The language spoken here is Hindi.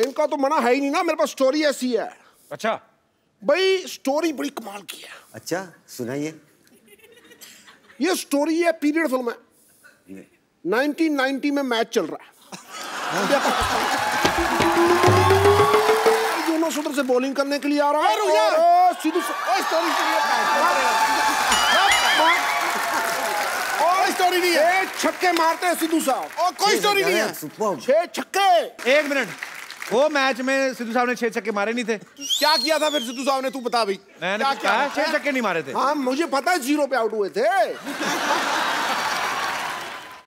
इनका तो मना है ही नहीं ना मेरे पास स्टोरी ऐसी है। अच्छा। भाई स्टोरी बड़ी कमाल की है। अच्छा सुनाइए। ये स्टोरी है पीरियड फ़िल्म है 1990 में मैच चल रहा है। यूनुस उधर से बॉलिंग करने के लिए आ रहा है। सीधू स्टोरी स्टोरी नहीं है। छक्के मारते हैं सिद्धू साहब। और कोई स्टोरी नहीं है। छह छक्के। एक मिनट। वो मैच में सिद्धू साहब ने छह छक्के मारे नहीं थे। क्या किया था फिर सिद्धू साहब ने तू बता भाई? मैंने क्या कुछ छह छक्के नहीं मारे थे। हाँ मुझे पता है ज़ीरो पे आउट हुए थे।